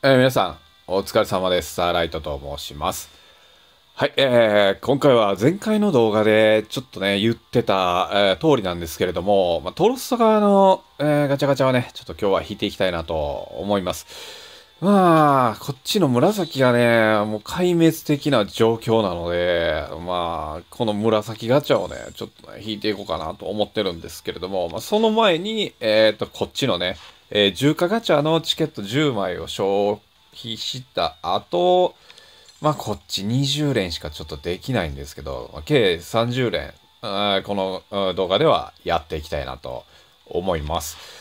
えー皆さん、お疲れ様です。スターライトと申します。はい、えー、今回は前回の動画でちょっとね、言ってた、えー通りなんですけれども、まあ、トロスト側の、えーガチャガチャはね、ちょっと今日は引いていきたいなと思います。まあ、こっちの紫がね、もう壊滅的な状況なので、まあ、この紫ガチャをね、ちょっとね、引いていこうかなと思ってるんですけれども、まあ、その前に、えっ、と、こっちのね、えー重化ガチャのチケット10枚を消費した後、まあ、こっち20連しかちょっとできないんですけど、まあ計30連、この動画ではやっていきたいなと思います。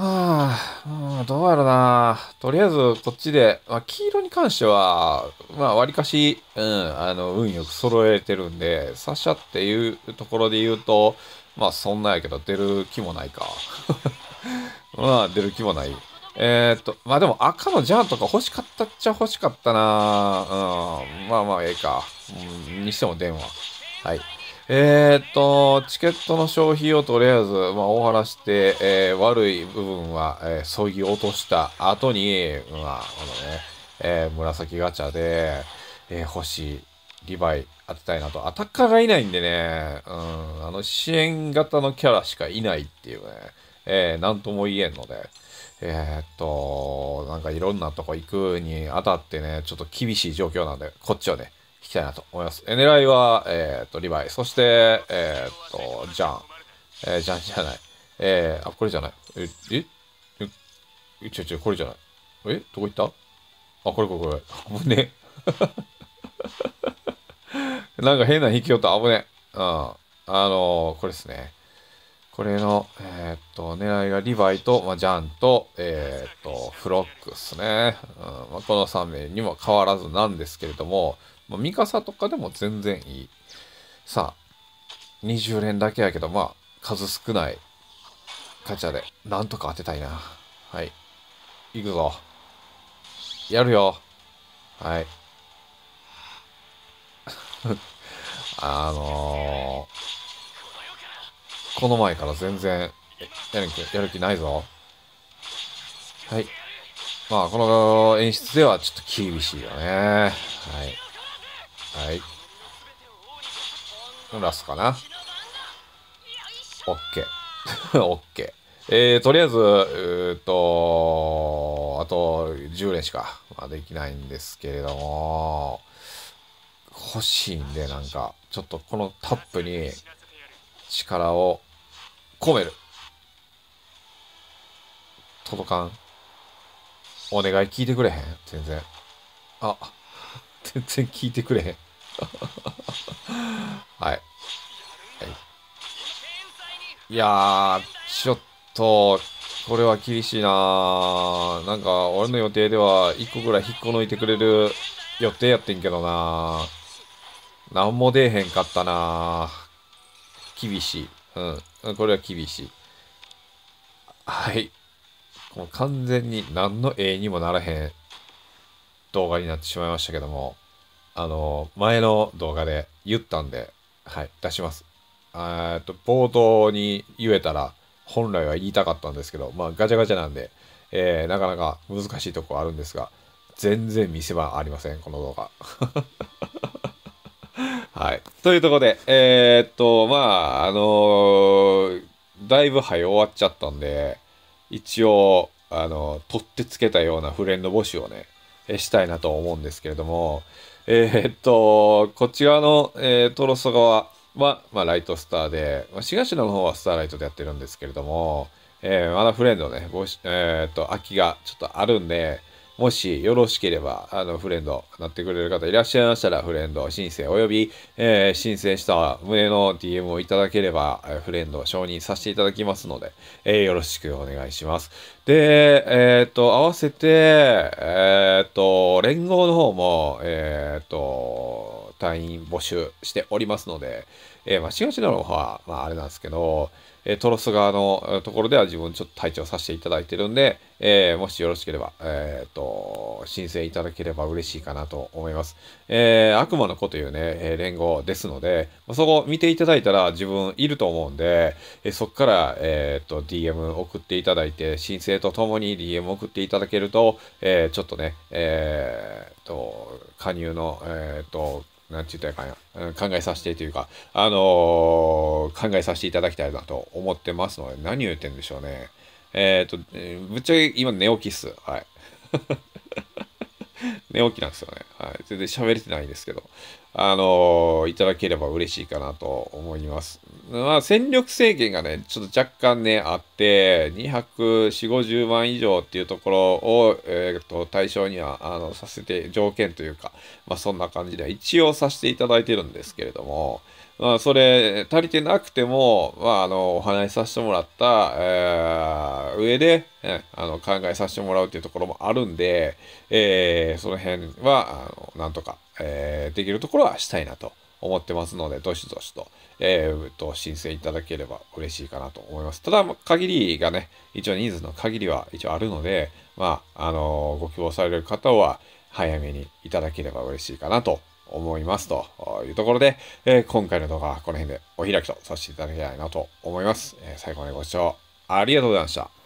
はあ、どうやろな。とりあえず、こっちで、まあ、黄色に関しては、まあ、わりかし、うん、あの、運よく揃えてるんで、サシャっていうところで言うと、まあ、そんなんやけど、出る気もないか。まあ、出る気もない。えーっと、まあでも赤のジャンとか欲しかったっちゃ欲しかったなうん、まあまあええか。うん、にしても電話。はい。えーっと、チケットの消費をとりあえず、まあ、大原して、えー悪い部分は、えー、そぎ落とした後に、まあ、このね、えー紫ガチャで、えー欲しいリヴァイ当てたいなと。アタッカーがいないんでね、うん、あの支援型のキャラしかいないっていうね、えーなんとも言えんので、えーっと、なんかいろんなとこ行くに当たってね、ちょっと厳しい状況なんで、こっちをね、きたいなと思います。狙いは、えーっと、リヴァイ、そして、えーっと、ジャン、えージャンじゃない。えー、あ、これじゃない。え、ええ、えちょちょ、これじゃない。えどこ行った？あ、これこれこれ。危ねえ。なんか変な引きよった。危ねえ。うん。あのーこれですね。これの、えーっと、狙いがリヴァイと、まあ、ジャンと、えーっと、フロックですね。うんまあ、この3名にも変わらずなんですけれども、まあ、ミカサとかでも全然いい。さあ、20連だけやけど、まあ、数少ないガチャで、なんとか当てたいな。はい。行くぞ。やるよ。はい。あのー、この前から全然やる気やる気ないぞ。はい。まあ、この演出ではちょっと厳しいよね。はい。はい。ラストかな。オッケー。オッケー。えー、とりあえず、うーっと、あと10連しか、まあ、できないんですけれども、欲しいんで、なんか、ちょっとこのタップに力を込める。届かん。お願い聞いてくれへん？全然。あ、全然聞いてくれへん。はい。はい。いやー、ちょっと、これは厳しいなーなんか、俺の予定では1個ぐらい引っこ抜いてくれる予定やってんけどななんも出えへんかったな厳しい。うん。これは厳しい。はい。もう完全に何の絵にもならへん動画になってしまいましたけども、あの、前の動画で言ったんで、はい、出します。えっと、冒頭に言えたら、本来は言いたかったんですけど、まあ、ガチャガチャなんで、えーなかなか難しいとこあるんですが、全然見せ場ありません、この動画。はい。というところで、えーっと、まあ、あのーだいぶ早終わっちゃったんで、一応、あの、取ってつけたようなフレンド募集をね、したいなと思うんですけれども、えーっと、こっち側の、えートロスト側は、まあ、ライトスターで、まあ、東の方はスターライトでやってるんですけれども、えーまだフレンドね、えーっと、空きがちょっとあるんで、もしよろしければ、あの、フレンドなってくれる方いらっしゃいましたら、フレンド申請及び、えー申請した旨の DM をいただければ、フレンドを承認させていただきますので、えーよろしくお願いします。で、えっ、と、合わせて、えっ、と、連合の方も、えっ、と、隊員募集しておりますので、えー、まあ、4月のは、まあ、あれなんですけど、えトロス側のところでは自分ちょっと隊長させていただいてるんで、えー、もしよろしければ、えっ、と、申請いただければ嬉しいかなと思います。えー、悪魔の子というね、え連合ですので、そこ見ていただいたら自分いると思うんで、えそこから、えっ、と、DM 送っていただいて、申請とともに DM 送っていただけると、えちょっとね、えっと、加入の、えっと、なんて言ったらいいかな、考えさせてというか、あのー、考えさせていただきたいなと思ってますので、何を言ってんでしょうね。えっ、と、えー、ぶっちゃけ今寝起きっす。はい。寝起きなんですよね。はい。全然喋れてないんですけど。あのー、いただければ嬉しいかなと思います。まあ、戦力制限がね、ちょっと若干ね、あって、240、50万以上っていうところを、えっ、と、対象には、あの、させて、条件というか、まあ、そんな感じで一応させていただいてるんですけれども、まあ、それ、足りてなくても、まあ、あの、お話しさせてもらった、えー、上で、ね、あの、考えさせてもらうっていうところもあるんで、えー、その辺は、あの、なんとか、えー、できるところはしたいなと思ってますので、どしどしと、えー、と、申請いただければ嬉しいかなと思います。ただ、限りがね、一応人数の限りは一応あるので、まあ、あのー、ご希望される方は、早めにいただければ嬉しいかなと思いますというところで、えー、今回の動画はこの辺でお開きとさせていただきたいなと思います。えー、最後までご視聴ありがとうございました。